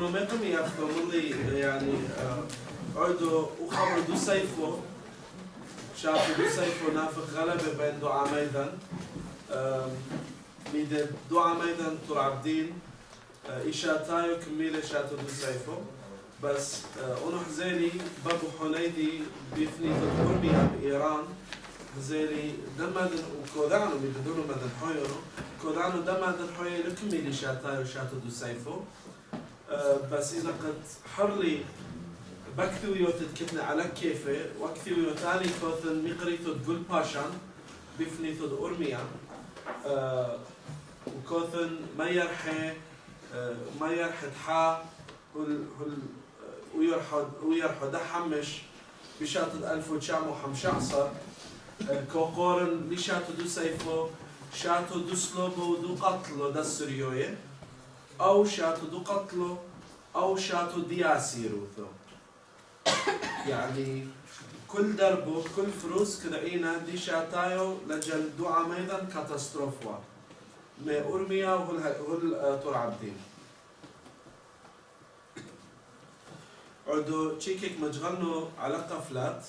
ono me kami yafto mulli يعني عودوا وخبروا دو سيفو شافوا دو سيفو نافق غلبة بين دعاء ميدان ميد دعاء ميدان طول عبدين إيشا تايو كميلة شاتو دو سيفو. بس اونو حزيري بابو حنيدي بيفني تطرمي بإيران حزيري دمدن وكودانو بيدونو مدن حيونو. كودانو دمدن حيونو لكميلي شاتايو شاتو دو سيفو. بس إذا قد حرلي بكثيو تتكتنا على كيفة وكثيو تاني كوثن مقريتو تقول باشان بفني تد أرميا وكوثن ما يرحي ما يرحي تحا هل هل ويرحد ويرحد حمش بشات الألف وتشام وحمشعصر. كوقورن لشاتو دو سيفو شاتو دو سلوبو دو قتلو دا السريوية أو شاتو دو قتلو أو شاتو دياسيروثو يعني كل دربو كل فروس كدعينا دي شاتايو لجل دعا ميدان كاتاستروفوا. ما أرميا وهل هل طور عبدين عدو تشيكيك مجغلنو على قفلات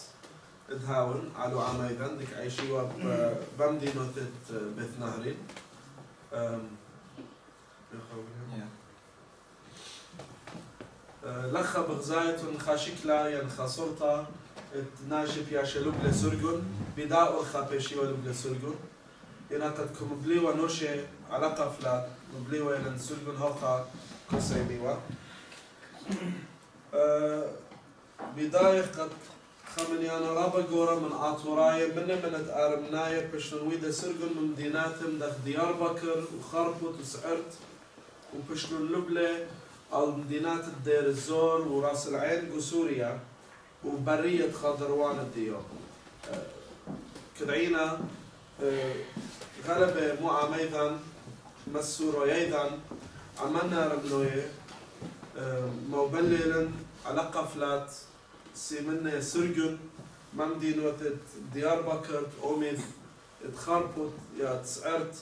دهاون على عميدان ديك عيشي وب بمدي نوتت بث نهرين لخا بغزايتون خاشكلا ين خاصرتا ناشب يا شلوب لسرجون بداء الخا بيشي ولوب لسرجون إنا قد كمبلي ونوشي على قفلات مبلي وين سرجون هوخا كسيميوا بداية قد خمني أنا رابا جورا من عطوراية من من أرمناية بشنو ويدا سرقن من ديناتهم دخ ديار بكر وخربط وسعرت وبشنو اللبلة المدينات الدير الزور وراس العين وسوريا وبرية خضروان الديو كدعينا غلبة مو عميدا مسورو ييدا عملنا رمنوية موبللا على قفلات سيمنا سرجن ممدين وتت ديار بكر أوميث تخربط يا تسعرت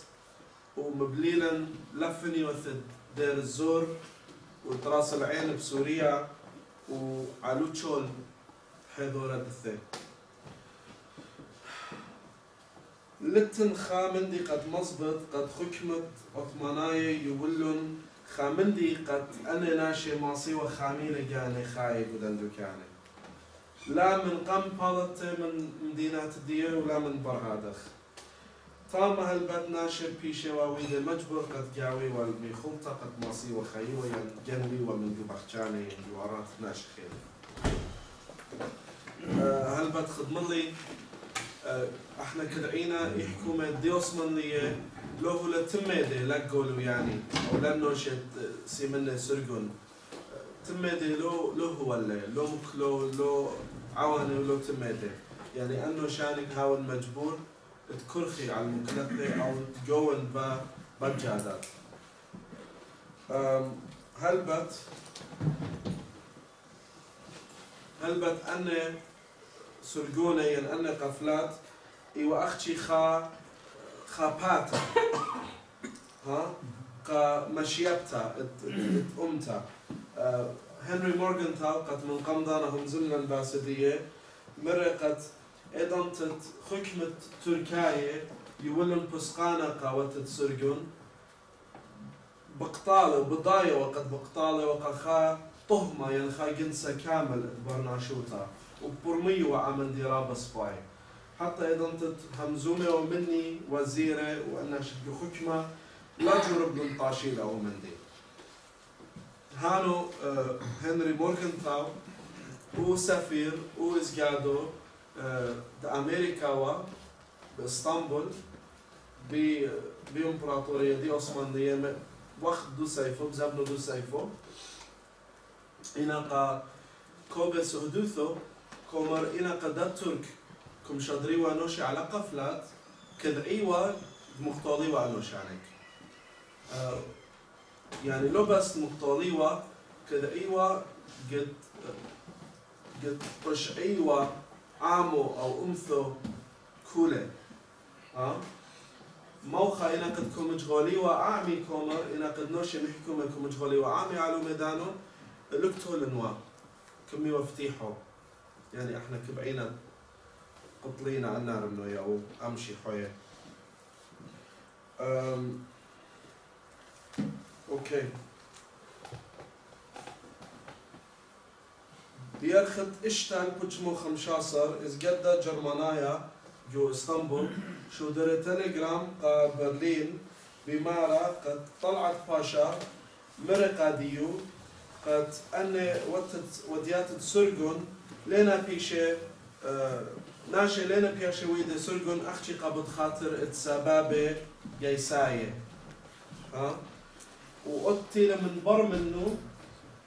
ومبليلا لفني وتت دير الزور. وتراس العين بسوريا وعلوتشول حيثورة الثي لتن خامندي قد مصبت قد خكمت عثماناي يولون خامندي قد أنا ناشي ماصي وخاميلة جاني خايب ودندو كاني لا من قم بالت من مدينة الدير ولا من برهادخ. طام هل بد ناشر بيشي واويد المجبر قد جاوي والمي خلطة قد ماصي وخي وين جنوي ومن بخشاني جوارات ناش خير أه هل بد خدملي أه إحنا كدعينا يحكومة ديوس من لي لو هو لتميدي لقولوا يعني أو لأنه شد سيمنا سرقون تميدي لو لو هو لو مكلو لو عواني ولو تميدي يعني انه شانك هاون مجبور تكرخي على المكلفة أو تجون با بجادات هلبت هلبت أن سرقونة ين أن قفلات إيوا أختي خا خاباتا ها؟ قا مشيبتا أمتا هنري مورغنتال قد من قمضانا هم زمنا الباسدية مرقت إدنتت حكمة تركاية يولن بسقانا قاوتت سرقون بقطالة بضاية وقد بقطالة وقد خا طهمة ين خا جنسة كامل برناشوتا. وبرمي وعمل ديرابة سباي حتى إذا أنت همزومة ومني وزيرة وأنا شد حكمة لا جرب من طاشيلة ومندي هانو هنري مورغنتاو هو سفير هو إزجادو دا أمريكا بإسطنبول بإمبراطورية دي عثمانية وقت دو سيفو بزبنو دو سيفو إنقا كوبا سهدوثو كومر إنقا دا ترك كم شادريوا نوشي على قفلات كدعيوا مختاليوا نوشي عنك آه يعني لو بس مختاليوا كدعيوا قد قد طشعيوا عامو أو أمثو كولة. ها موخا إنا قد كم جغولي وعامي كومر إنا قد نوشي محكومة كم جغولي وعامي على ميدانو لكتو لنوا كمي وفتيحو يعني إحنا كبعينا قطلينا على النار منو يا أمشي حويه أم... أوكي. بيرخت إشتان بوچمو خمشاصر از قد جرمانايا جو إسطنبول شو در تليجرام قا برلين بمارا قد طلعت باشا مرقا ديو قد أن وديات سرقون لنا بيشي آه ناشي لنا بيشي ويدا سرقون أختي قبض خاطر اتسبابة جيساية. ها؟ وقلتي من بر منه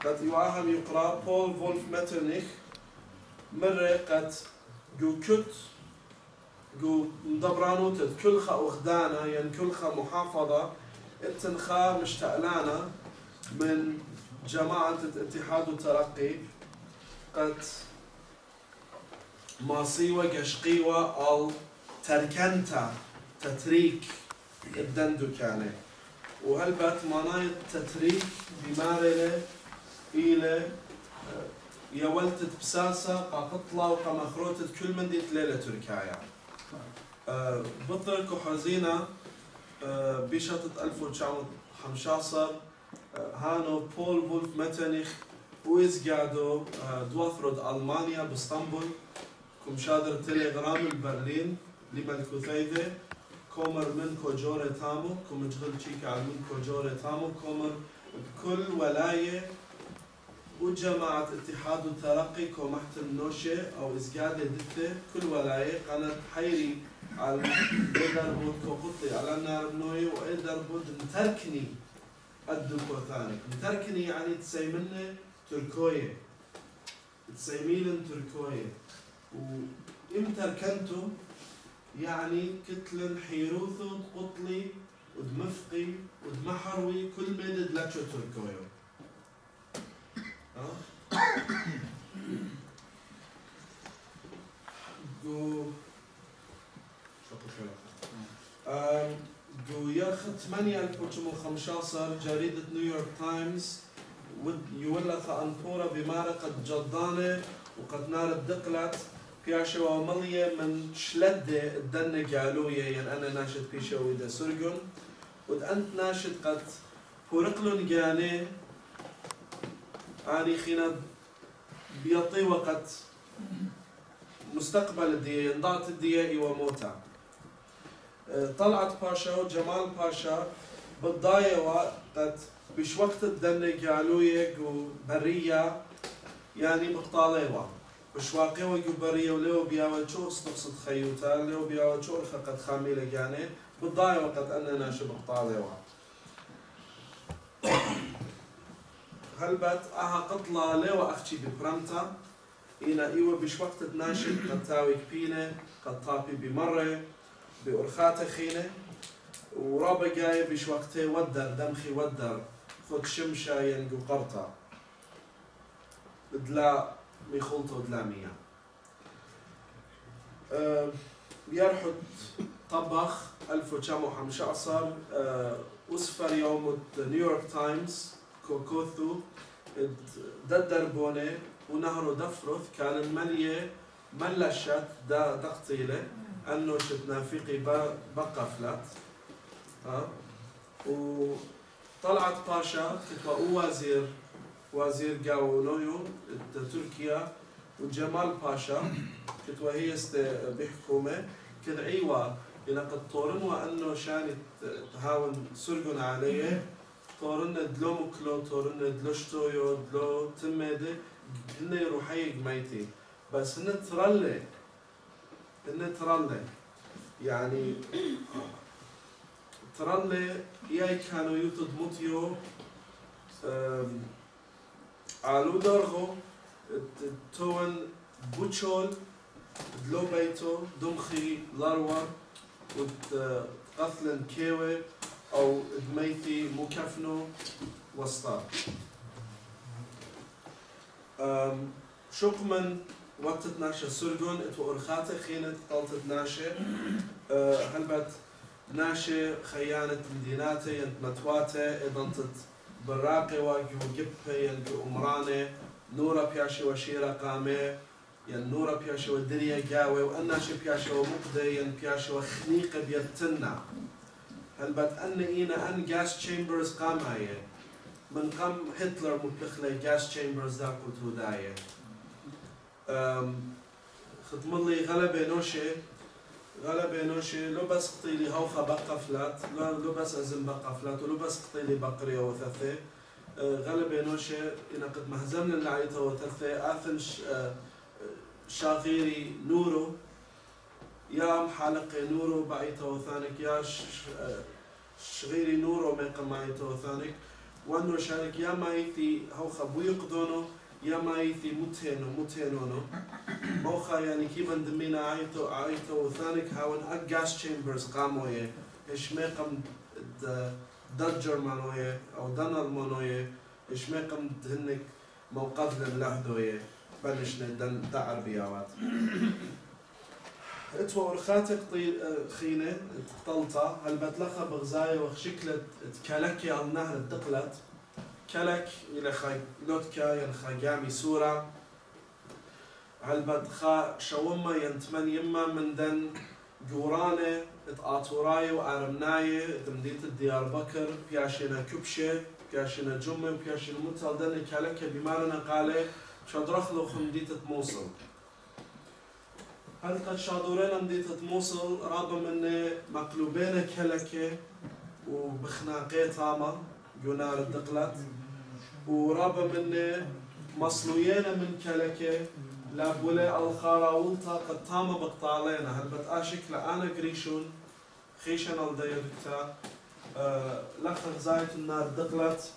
قد يوعهم يقرأ بول فولف مترنيخ مرة قد جو كت جو مدبرانوت كل خا أخدانا يعني كل خا محافظة اتنخا مشتعلانا من جماعة الاتحاد والترقي قد ماصيوة قشقيوة أو تركنتا تتريك الدندو كانه وهلبت معناي التتريك بمارلة إلى يا ولتت بساسة قاقطلة وقمخروتة كل من ديت ليلة تركايا أه بطرك وحزينة أه بشطة 1915 هانو بول وولف متنخ ويز قاعدو دواثرود ألمانيا بإسطنبول كم شادر تليغرام برلين لمن كثيفة كومر من كوجورة تامو كم جغل تشيك على من كوجورة تامو كومر بكل ولاية وجماعة اتحاد الترقي كومحت النوشة أو إزقادة دثة كل ولاية قناة حيري على إدر بود كوقطي على النار بنوي وإدر بود متركني الدكو ثاني متركني يعني تسيمنة تركوية. تسيميلن تركوية. وإمتى كنتو يعني كتلن حيروثو تقطلي ودمفقي ودمحروي كل مدد لاتشو تركويو جو جو ياخد 8 جريدة نيويورك تايمز يولخ أنبورا بمارقة جدانة وقد نار الدقلت بياشا وملية من شلدة الدنة قالوية يعني أنا ناشد بيشا ويدا سرقون ود أنت ناشد قد بورقلون قاني خينا بيطي وقت مستقبل الدية ينضعت الدية وموتا طلعت باشا وجمال باشا بالضاية وقت بش وقت الدنة قالوية برية يعني بطاليوه بشواقي وجبرية ولو بياوة شو استقصد خيوتا لو بياوة شو الخقد خاميلة يعني بالضاية وقت أننا شبه طاليوه أها قطلة لو أختي ببرمتا إنا إيوة بش وقت تناشد قد تاوي كبينة طابي بمرة بأرخات خينة. ورابا جاي بش وقته ودر دمخي ودر خد شمشة ينقو قرطة. بدلا ميخلطو دلامية أه يرحد طبخ 1915 أه أسفر يوم نيويورك تايمز كوكوثو ددر بوني ونهر دفرث كان ملية ملشت دا دقتيلة أنه بقى فلات. ها؟ وطلعت باشا كتبا وزير وزير قاونويو تركيا وجمال باشا كتبا هي بحكومة. كدعيوا لقد طورن وأنه شان تهاون سرقن عليه طورن دلو مكلو طورن دلو شتويو دلو تميدي هن روحي قميتي بس هن ترلي هن ترلي يعني ترلي ياي كانوا يوتد مطيو علو درغو تون بوتشول دلو بيتو دمخي لاروار وقتلن كيوي أو دميتي مكفنو وسطا شقمن وقت ناشا سرقون إتو ارخاتة خينة قلت ناشا هل بات ناشا خيانة مديناتي ينت متواتة ادنتت براقي واجو جبه يلقو أمرانه نورا بياشي وشيرا قامة ين نورا بياشي ودريا قاوي وأناشي بياشي ومقدي ين بياشي وخنيقة بيتنا. هل بات أن إينا أن جاس تشامبرز قام هاي من قام هتلر مبلخلي جاس تشامبرز ذاك وتوداية خدم لي غلبة نوشي غلبة نوشي لو بس قطيلي هوخة بقى فلات لو بس أزم بقى فلات ولو بس قطيلي بقرية وثثة غلبة نوشي إنا قد مهزمنا اللعيطة وثثة آثن شاغيري نورو. يا محالقي نورو بعيطة وثانك يا شغيري نورو ميقا معيطة وثانك وانو شارك يا مايثي هوخة بويقدونو يا مايثي متهنو متهنونو. موخا يعني كيما ندمينا عايتو عايتو وثانك هاون اجاس تشامبرز قاموية. إيش ميقم دجر مانوية أو دنر مانوية إيش ميقم دهنك موقف للهدوية. بلش ندن دعر بياوات. اتوا ورخاتك طي خينة طلطة هل بتلخى بغزاية وخشكلت تكالكي على النهر الدقلت. كلك إلى خا لوتكا ين خا جامي سورة. هل بدخا شوما ينتمن يما من دن جورانة اتقاطوراي وآرمناي تمديت الديار بكر بياشينا كبشة بياشينا جمة بياشينا متال دن كلك بمارنا قالي شادرخ لو خمديت موصل. هل قد شادورين مديت موصل رابا من مقلوبين كلكة وبخناقية تاما جونار الدقلت ورابا من مصلوينا من كلكة لابولي الخاراولتا قد تاما بقطالينا هل بتآشك لأنا قريشون خيشن الديرتا أه لخر زايت النار دقلت.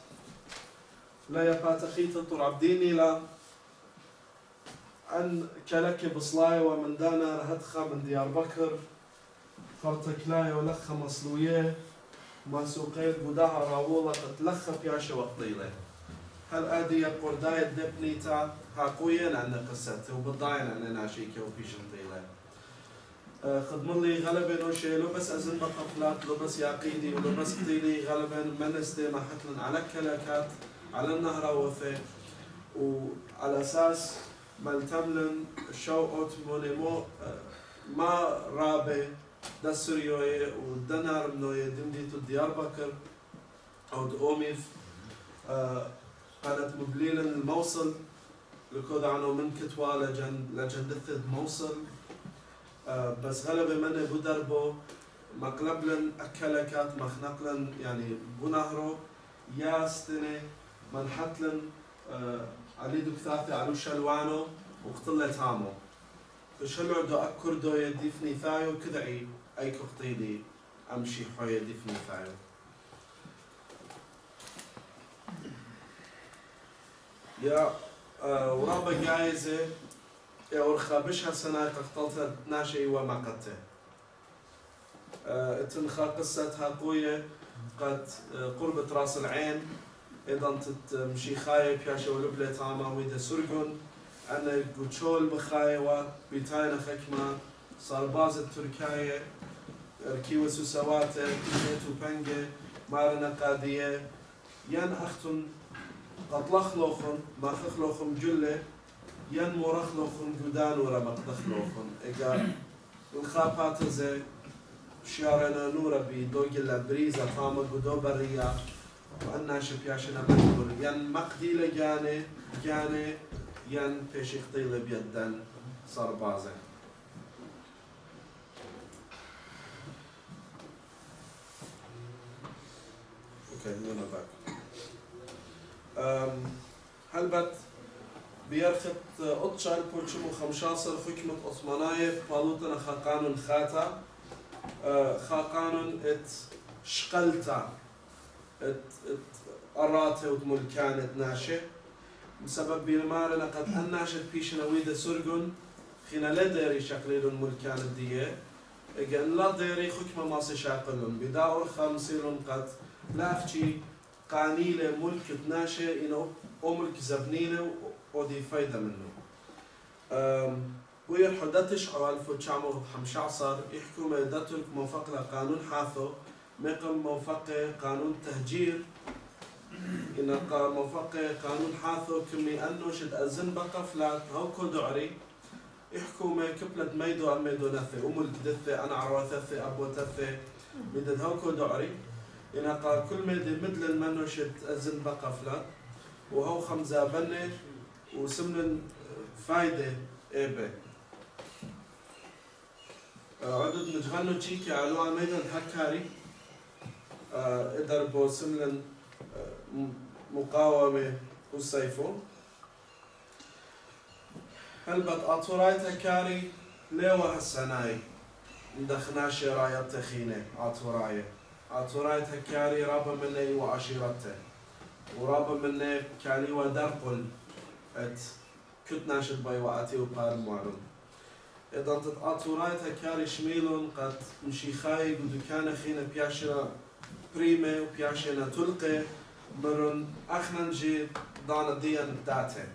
لا يبات خيطة طرعبديني لا. أن كلك بصلاي ومن دانا رهدخة من ديار بكر. خرطك لا ولخة مصلوية. ما سوقيت بوداها راوولة تتلخى بياشة وقطيلة هل آدي يقول دايت دبنيتا هاقوين عن قصته وبضاين عن ناشيكي وفي شنطيلة. آه، خدم لي غلبة نوشي لو بس أزن بقفلات لو بس يعقيدي ولو بس قتيلي غلبة منس دي ما حتلن على كلاكات على النهر وفي وعلى أساس ملتملن شو أوت مونيمو ما رابي دا سوريوية ودنار منوية دمديتو ديار بكر أو دقوميف كانت مبليلا الموصل لكود عنو من كتوا لجن لجندثة موصل آه بس غلبة من بدربو مقلبلن أكلكات مخنقلن يعني بنهرو يا منحتلن علي دو كثاثة علو شلوانو وقتلة تامو فشلو دو أكر دو يدفني ثايو كذعي أي كقطيلي أمشي حوية دفني ثايو يا ورابا جايزة يا ورخا بش هالسنة تختلت ناشي وما قدته تنخا قصتها قوية قد قربة راس العين أيضا تمشي خايب يا ولبلة تاما ويدا سرقون أنا قوتشول بخايوة بيتاينا خكمة صار باز التركاية ركيوة سوسواتة كيتو بنجة مارنا قادية ين اختن قطلخ لوخن ما خخ لوخن جلة ين مرخ لوخن جدان ورا مقدخ لوخن إجا الخابات زي شيارنا نورا بي دوجلا بريزا فاما قدو بريا وأنا شبياشنا مجبور ين مقديلة جاني جاني ين بيش اختيلة بيدن صار بازه أوكي نونا باك هلبت بيرخت أطشار بولشمو خمشاصر حكمة عثمانية بالوتنا خاقانون خاتا؟ خاقانون ات شقلتا. ات ات أراته وتملكان ات ناشي بسبب بيرمارنا قد أناشت بيشنا ويدا سرقون خينا لا ديري شكليلون ملكان الدية إجن لا ديري حكمة ما سيشاقلون بداور خامسيلون قد لافتشي قانيلة ملك تناشي إنه أو ملك زبنينة ودي فايدة منه وير حدتش أو ألف وتشعمو حمشعصر يحكوا ما يدتلك موفق قانون حاثو مقم موفق قانون تهجير. إن قا موفقة قانون حاثو كمي أنو شد أزن بقى فلات هو كودعري يحكوا ما كبلت ميدو أم ميدو نثي. أم الدثة أنا عروثثة أبو تثة مدد هو كودعري إن قا كل ميدي مثل المنو شد أزن بقى فلات وهو خمزة بني وسمن فايدة إيبة. عدد نجغنو تشيكي على ميدان هكاري. إدر بو سملن مقاومة وسيفو هل بت أطورايتا كاري ليوا هالسناي ندخناش رايا تخينة أطورايا أطورايتا كاري رابا مني وعشيرته. ورابا مني كاري ودرقل أت كنت ناشد باي وأتي وبار معلوم إذا تتأطورايتا كاري شميلون قد مشي خايب ودكان خينا بياشنا بريمة وبياشنا تلقي مرن أخننجي دانا ديان داته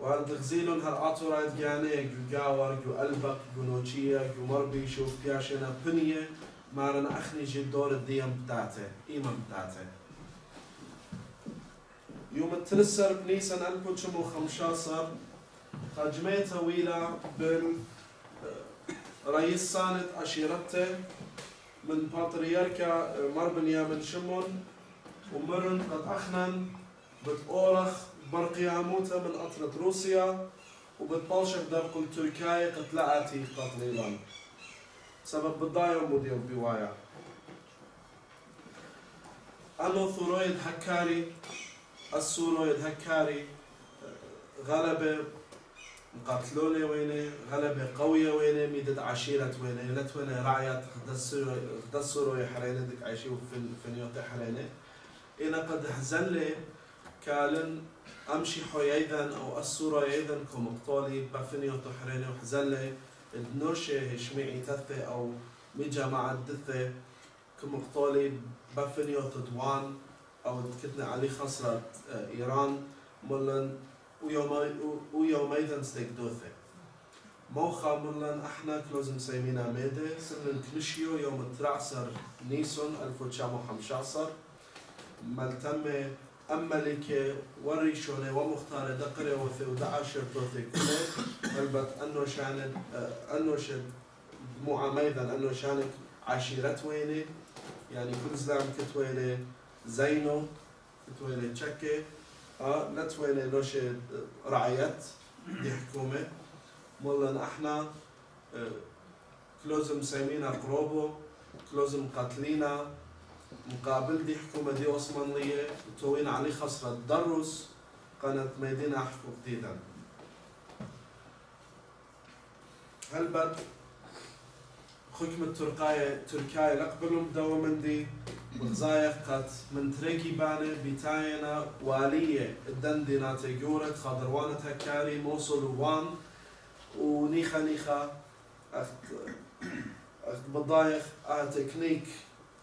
وهل تغزيلون هل أطورايت جاني جو جاور جو ألبق جو نوچية جو مربي شو بياشنا بنية مارن أخنجي دور الديان بتاعته إيمان بتاعته يوم التنسر بنيسان 1915 خجمية طويلة بين رئيس سانة عشيرته من بطريركا مربن يامن شمون ومرن قد أخنن بتأورخ برقياموتا من أطرة روسيا وبتبلشك دبقل تركيا قد لعتي قتليلا سبب بالضايا موديو بوايا. أنو ثرويد هكاري السورويد هكاري غلبة قتلوني ويني غلبة قوية ويني ميدت عشيرة ويني لت ويني رعيت خدسرو يحريني دك عايشي وفنيوتي حريني إنا قد حزن لي كالن أمشي أيضا أو السورة أيضا كمقتولي بفنيوتو حريني وحزن لي النوشة هشميعي تثي أو ميجا مع الدثة كمقتولي بفنيوتو دوان. أو كتنا علي خسرت إيران. مولن ويومئذ ستيك دوثة موخا مولن إحنا كلوزم سيمينا ميدي سنن كنشيو يوم الترعسر نيسون 1915 ملتمة أملكة وريشونة ومختارة دقرة وثي ودعاشر توثي كله قلبت أنو شانت أنو شد مو عميدا أنو شانك عشيرت ويني. يعني كل زلام كتويني زينو كتويني تشكي آه نتويني لوش رعيت دي حكومة. مولن إحنا كلوزم سيمينا قروبو كلوزم قتلينا مقابل دي حكومة دي عثمانية توين علي خسرة درس قناة ميدينة حكو جديدا هل بد حكم تركيا تركيا لقبلهم دوما بغزايف قد من تريكي باني بتاينا والية الدندنا تيجورت خضروانة هكاري موصل وان ونيخا نيخا أخت بضايخ آه تكنيك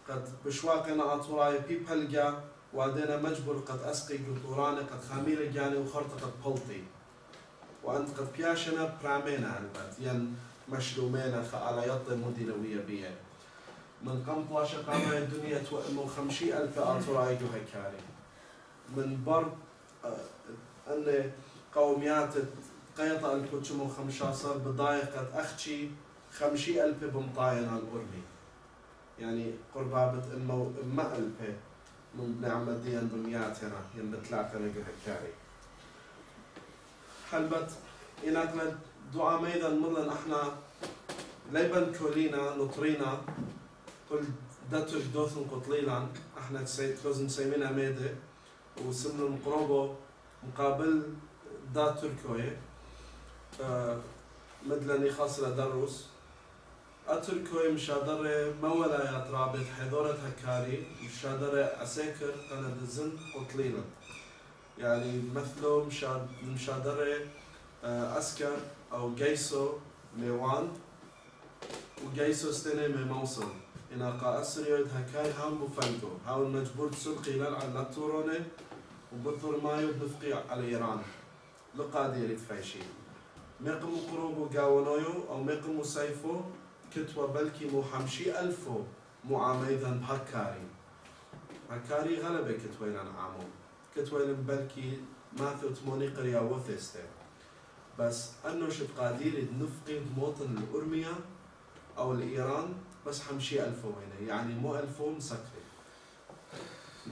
قد بشواقنا أطوراي بي بلقا وادينا مجبور قد أسقي قطوراني قد خميلة جاني وخرطة قد بلطي. وأنت قد بياشنا برامينا البت ين مشلومينا على يط مدينوية بيه من قمطلة شقامة الدنيا توأمو خمشي ألف أطراي هكاري من بر أن قوميات قيطة الكتشمو خمشاصر بضايقة أختشي خمشي ألف بمطاينا الأربي يعني قربابة إمو إما ألف من نعمة ديان بمياتنا ين بتلاقى نجو هكاري حلبت إناتنا دعاء ميدا ملن إحنا ليبن كولينا نطرينا كل داتوش دوثن قطليلا إحنا كلوزن سيمينا ميدي وسمنا مقربو مقابل دا تركوية. مدلني خاصة دروس. أتركوي مشادرة مولا يا ترابط حضورة هكاري مشادرة أسيكر قناة الزن قطليلا يعني مثلو مشادرة أسكر. أو جيسو ميوان وجيسو ستني إن قا أسريود هكاي هام بفنكو هاو المجبور تسلقي للعن لطوروني وبطر ما نفقي على إيران لقادير تفايشي ميقمو قروبو قاونويو أو ميقمو سيفو كتوى بلكي مو حمشي ألفو مو عميدا بهكاري هكاري غلبة كتويلان عامو. كتويلان بلكي ماثو تموني قريا وثيستي بس أنه قادير نفقد موطن الأرمية أو الإيران بس حمشي ألفو هنا يعني مو ألفو مسكري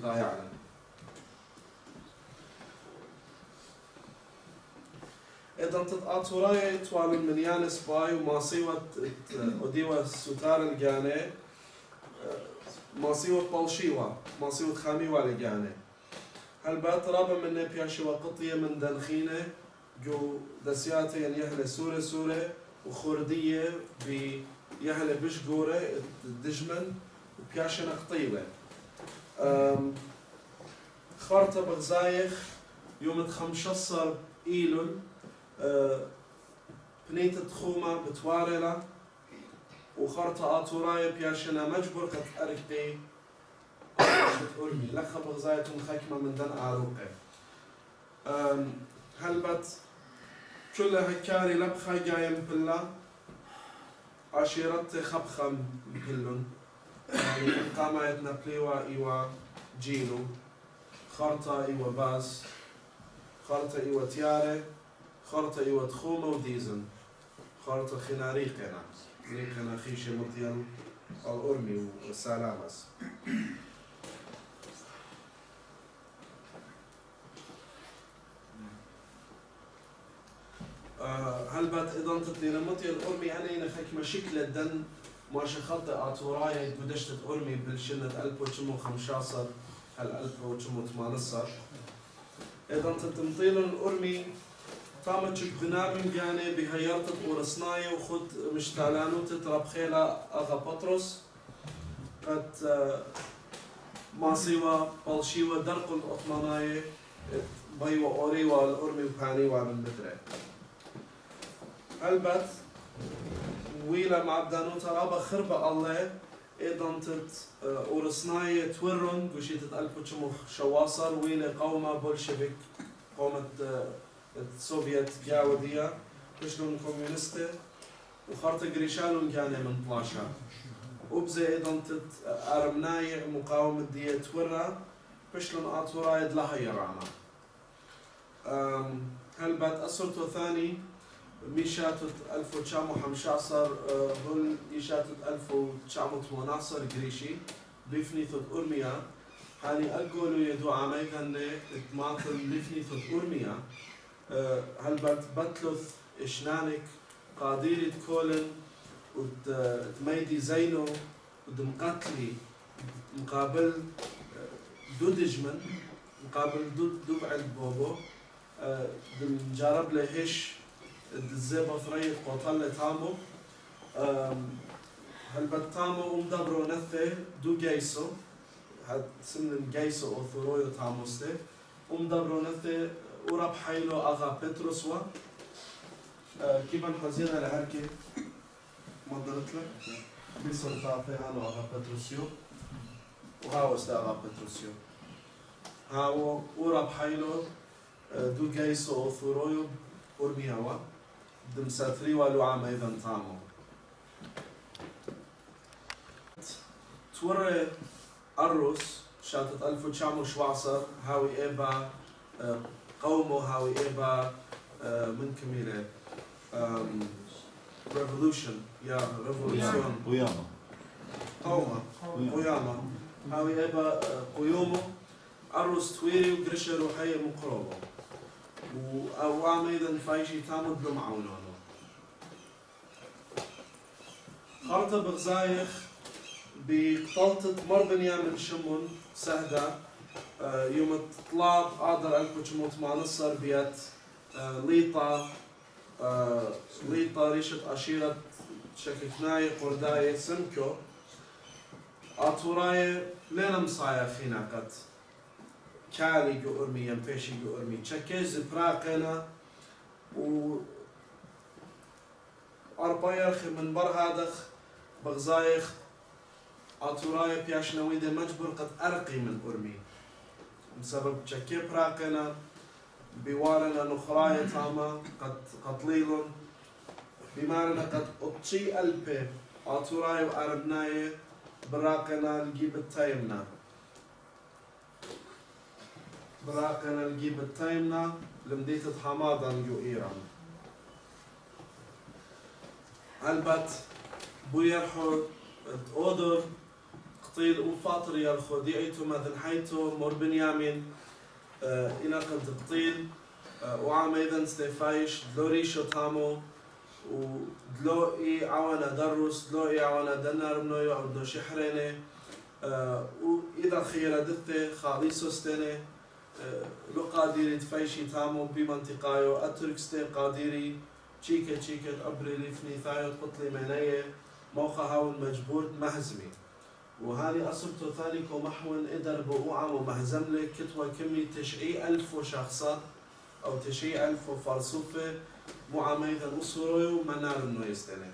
لا يعلم. إذا تتأطوراي توال من يانس باي وما سيوت أديوا ستار الجاني. ما سيوت بلشيوا ما سيوت خاميوا الجاني. هل بات رابا من نبياشي وقطية من دنخينة؟ جو دسياتي يعني يهلا سورة سورة وخردية ب يهلا بش جورة دجمن بياشي نقطيوة خرطة بغزايخ يوم 15 ايلول بنيت تخومة بتوارلا وخرطة آتوراي بياشنا مجبور قد أركتي أرمي لخا بغزايتون خكمة من دن آروقي هلبت كل هكاري لبخا جايم بلا. عشيرت خبخم بلون يعني قامت نبليوا إيوا جينو. خرطة إيوا باس. خرطة إيوا تياري خرطة إيوا تخومة وديزن. خرطة خناريقنا ريقنا. خيشة مطيل الأرمي والسلامس هل بات إذا تطلي الأرمي أنا ينخك مشكلة دن ماش خلطة آتورايا قدشت أرمي بالشنة ألبو تشمو خمشاصر هل ألبو تشمو تمانصر إذا تتمطيل الأرمي تامت شك بنابم جاني بهيرت ورسناي وخد مشتالانو تترب خيلا أغا بطرس قد ما سوى بلشيوة درق الأطماناي بيوا أوريوا الأرمي وبانيوا من بدري. ويلا مع بدانو ترابا خربة الله أيضا تت ورسناي تورن قشيت ألف تشمو شواصر ويلا قومة بولشفيك قومة السوفيت جاودية بشلون كوميونستي وخرطة قريشالون كان من طلاشا وبزي أيضا تت ارمناي مقاومة دية تورا بشلون اتورايد لها يرانا هل بعد أسرتو ثاني ميشاتت 1915 هل يشاتت 1918 قريشي بفني ثت أرميا حالي أقولوا يدو عامي كان تماثل بفني ثت أرميا هل بتلث إشنانك قاديرة كولن وتميدي زينو ودم قتلي مقابل دودجمن مقابل دود دبع البوبو دم جارب لهش الزيبا فريق قوطلة تامو. هل بتامو أم دبرو نثي دو جيسو؟ هاد سمن جيسو أو ثرويو تاموستي أم دبرو نثي ورب حيلو أغا بتروسوا كيفن حزينة لهركي؟ ما ضرت لك؟ بيصر طافي هانو أغا بتروسيو وهاو است أغا بتروسيو هاو ورب حيلو دو جيسو أو ثرويو ورميهوا دم ساتري والو عام أيضا تامو. توري الروس شاتت 1917 هاوي ايبا قومو هاوي ايبا من كميلة revolution يا revolution قيامة قومة قيامة هاوي ايبا قيومو الروس تويري وقرشة روحية مقربة وأوام أيضا فايشي تامد بمعونانو خرطة بغزايخ بقطلة مربنيا من شمون سهدة يوم الطلاب قادر ألكو شموت مع نصر بيت ليطة ليطة ريشة أشيرة شككناي قرداي سمكو. أطوراي لنا مصايا خينا قد. كالي جو أرمي ينفيشي جو أرمي. تشكيز براقنا و أربايخ من بر هادخ بغزايخ أتوراي بياش نويدة مجبور قد أرقي من أرمي بسبب تشكي براقنا بوارنا نخراية تاما قد قتليل بمارنا قد أطشي ألبي أتوراي وأربناي براقنا نجيب التايمنا براقنا نجيب التايمنا لمديت حماضة نجو إيران البت بو يرحو أودر قطيل أم فاطر يرخو ديعيتو مذن حيتو مور بنيامين آه إنا قد قطيل آه وعام أيضا ستيفايش دلوريشو تامو ودلو إي عوانا دروس دلو إي عوانا دنار منويو أو دلو شحريني آه وإذا خيرا دثة خاليسو ستيني لو قاديري تفايشي تامو بمنطقايو أتركستي قاديري تشيكا تشيكا أبري لفني ثايو قطلي منايا موقع هاون مجبور مهزمي. وهاني أصبتو ثاني كو محون إدر بوعم ومهزم لك كتوى كمي تشعي ألف وشخصات أو تشعي ألف وفلسفة معاميثا أسروي ومنار إنه يستنى.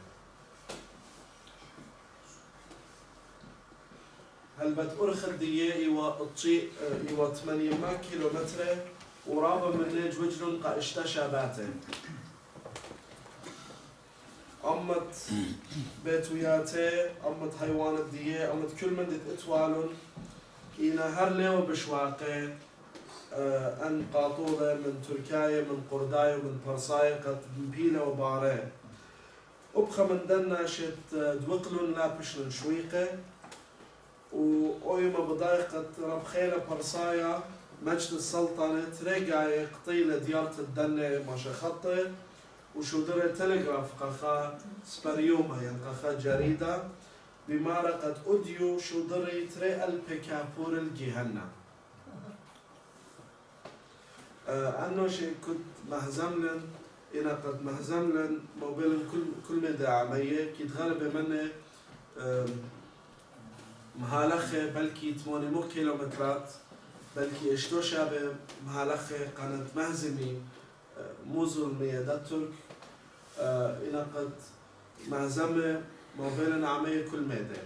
هل بت أرخل ديه إيوا أطشي إيوا 8 كيلومتر ورابا من ليج وجلن قا اشتشى باتن أمت بيتوياتي أمت حيوان الدية أمت كل من دت إتوالن. إينا هر ليو بشواقي آه، أن قاطولة من تركيا من قرداي ومن برصاي قد مبيلة وباري أبخى من دنا شت دوقلن لا بشلن شويقة. وأويما بضايقة رب خيلة برصايا مجد السلطنة تريقاي قطيلة ديارة الدنة ماشا خطة وشو دري تلغراف قخا سبريوما يعني قخا جريدة. بمارة قد أديو شو دري تري البكابور الجهنم آه أنه شيء كنت مهزملن إنا قد مهزملن موبيلن كل كل مدى عمية كي تغلب منة مهالخة بلكي 800 كيلومترات بلكي إشتو شابة مهالخة قناة مهزمي مو ظلمية دا ترك إنا قد مهزمة موبيلن عمية كل مدى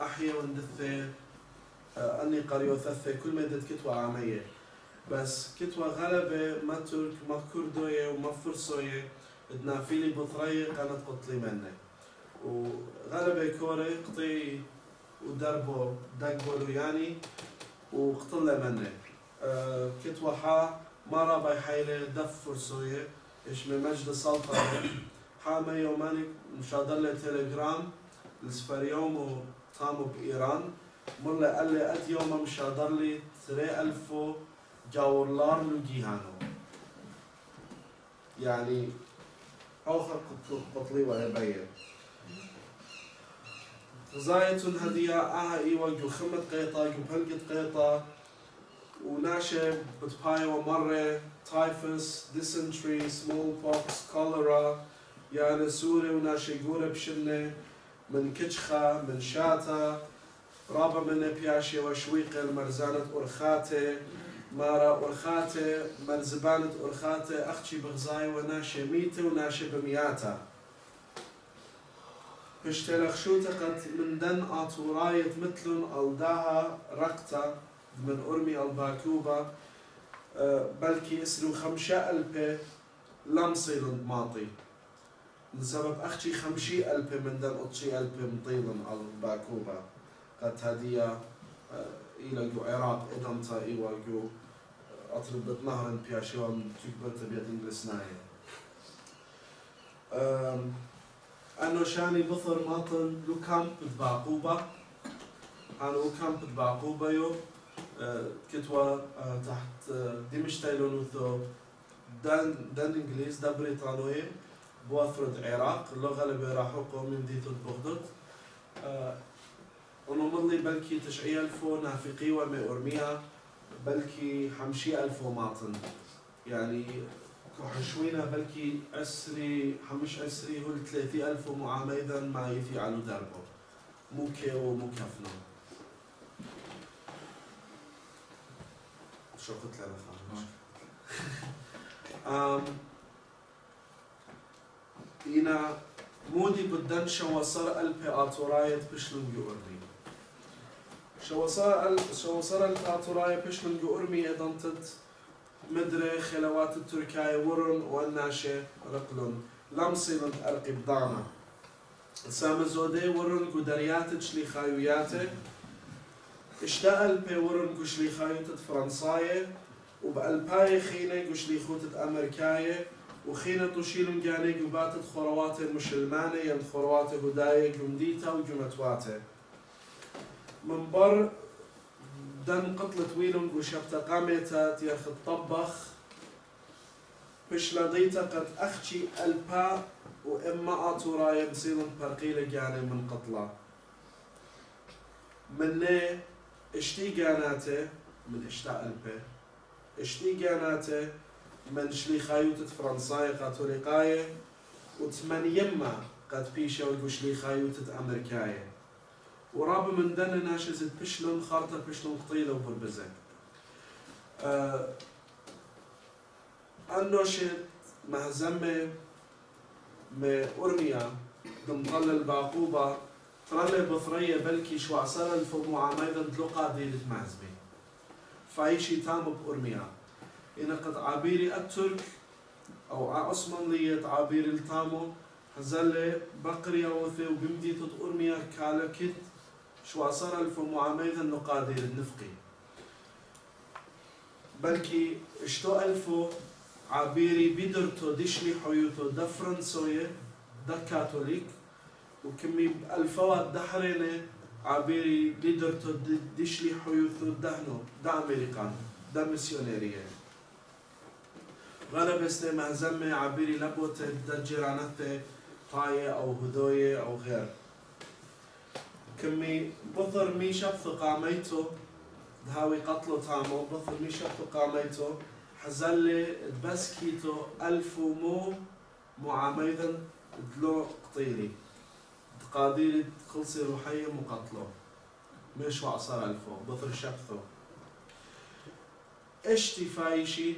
أحيا وندثة أني قريو ثثة كل مدى كتوى عمية بس كتوى غلبة ما ترك ما كردوية وما فرصوية. دنافيلي بطرية كانت قتلي منه وغلبة كوري قطي ودربو دقبولو يعني وقتل منه أه كتوى حا ما رابع حيلة دف فرصوية. إيش من مجد السلطنة حامي يوماني مشادر لي تليجرام السفريوم تامو بإيران ملا قال لي أت يوم مشادر لي تري ألفو جاورلار من جيهانو يعني آخر قطلي وهبين زايت هدية آها إيوا جو خمت قيطة جو بهلقت قيطة. وناشب بتباي ومرة تايفس ديسنتري سمول بوكس كوليرا يعني سوري وناشي قورة بشنة من كشخة من شاتا. رابع من بياشي وشويقة المرزانة أرخاتي مارا أرخاتي مرزبانة أرخاتي أختي بغزاي وناشي ميتة وناشي بمياتا. بشتلخ شوتا قد من دن آتوراية مثلن ألداها رقتا. من أرمي الباكوبا بلكي اسلو خمشة ألبة لمصي لندماطي لسبب أختي خمشي ألبة من دن أطشي ألبة مطيلن الباكوبا قد هدية إلى جو عراق إدمتا إيوا جو أطلبت نهرا بياشيوان تكبرت بيد إنجلسناية أنه شاني بثر ماطن لو كامب باقوبة أنا كامب باقوبة يو. كتوا تحت دمشق تايلونوثو دان دان إنجليز دا بريطانوية بواثرد عراق اللغة اللي راحوا قومي مديثو بغداد ونمضي بلكي تشعي ألفو نافقي ومي أرميها بلكي حمشي ألفو ماطن يعني كحشوينا بلكي أسري حمش أسري هو ثلاثي ألف معاميدا ما يفي على دربه مو كي ومو كفنا لنا خامش أم إنا مودي بدن شوصر ألبي آتورايت بشلون يورني شوصر شوصر ألبي آتورايت بشلون يورمي إدنتت مدري خلوات التركاي ورن والناشي رقلن. لمصي من أرقي بدانا سام زودي ورن قدريات تشلي خايوياتي اشتغل بورن قشلي خايوتة فرنساية وبألباي خينة قشلي خوتة أمريكاية وخينة طوشيلون جاني قباتة خروات مسلمانة ين خروات هداية جمديتا وجمتواته من بر دن قتلة ويلون وشبتا قاميتا تيرخ الطبخ بش لديتا قد أخشي ألبا وإما أطورايا بسيلون برقيلة جاني من قتلة مني اشتي جاناته من اشتا ألبا اشتي جاناته من شلي خايوتة فرنساية كاثوليقاية وثمان يما قد بيشا وشلي خايوتة أمريكاية وراب من دن ناشزة بشلون خارطة بشلون قطيلة وبربزة أه أنوشت مهزمة ما أرميا دمطل الباقوبة طلع بفرية بلكي شو عصر الفمو عميدا دلوقا ديلة مهزمة فايشي تام بأرميا. إن قد عبيري الترك أو عثمانية عبير التامو هزل بقري وثي وبمدي تطورميا كالكت شو عصر الف معاميدا نقادر النفقي بلكي اشتو ألفو عبيري بيدرتو دشلي حيوتو دا فرنسوية دا كاثوليك وكمي ألفوات دحرينة عبيري بيدرتو دشلي حيوتو دهنو دا أمريكان دا ميسيونيرية. غلب اسنه مهزمة عبيري لبوت دجرانته طاية أو هدوية أو غير. كمي بطر مي شف قاميته دهاوي قتلو تامو بطر مي شف قاميته حزلي بسكيتو ألف ومو معاميدا دلو قطيري. قاديري خلصي روحية مقتلو مش وعصر ألفو بطر شفثو إشتي فايشي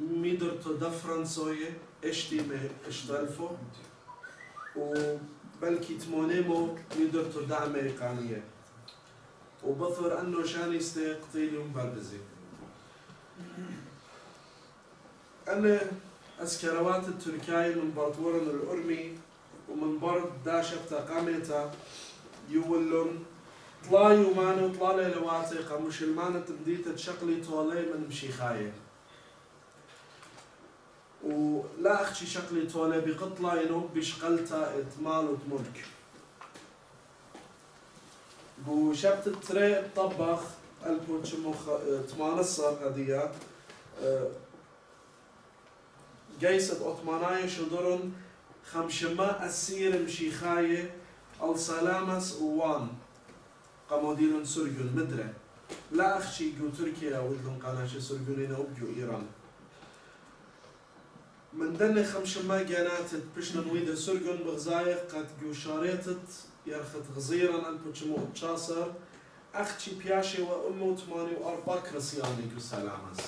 ميدرتو دا فرنسوية إشتي اشتلفو وبلكي تمونيمو ميدرتو دا أمريكانية. وبثر انه شاني استيقتيلي مبرزي أنا أسكروات التركية من برطورن الأرمي. ومن برد داشة قامتا يولون طلا يومانو طلا ليلواتي قاموش المانة تمديتا تشقلي طولي من مشيخاية. ولا أختي شكلي تولي بقطلة ينوب بشقلتا إتمال وتملك. بو شبت التري طبخ البو تشمو تمانصر هدية جيسة أطماناية شدرن خمشما أسير مشيخاية السلامس ووان. قمودين سرجون مدرة. لا أخشي جو تركيا ودلن قناش سرجونين أبجو إيران. من دني خمش ما جانات بشنا نويد سرقن بغزايق قد جو شاريتت يرخت غزيرا أن بتشمو تشاسر أختي بياشي وأمو تماني وأربع كرسياني جو سلامس.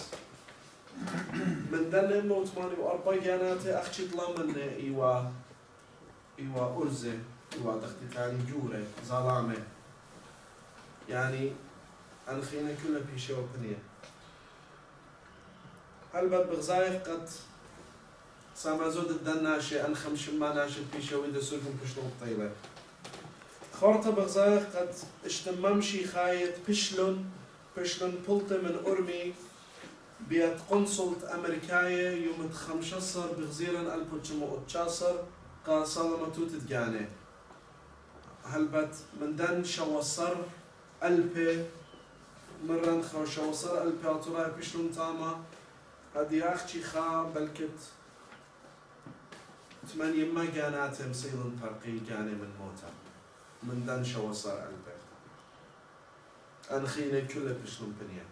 من دن أمو تماني وأربع جانات أختي طلمن إيوا إيوا أرزة إيوا دختي تاني جورة ظلامة يعني أنا خينا كلها بيشي وبنية هلبت بغزايق قد سامازود الدناشي أن خمش ما ناشي بيشا ويدا سوكم بشلو طيبة خورتا بغزايق قد اشتممشي خايت بشلون بشلون بلت من أرمي بيت قنصلت أمريكاية يوم خمشصر بغزيرا البوتشمو اتشاصر قا صالما توتت جاني هلبت من دن شوصر ألبي مرن خو شوصر ألبي أطراي بشلون تاما. هدي أختي خا بلكت ثمانية ما كانت مسيل فرقي كان من موتا. من وصار البيت أنا خينا كله بشلون بنيا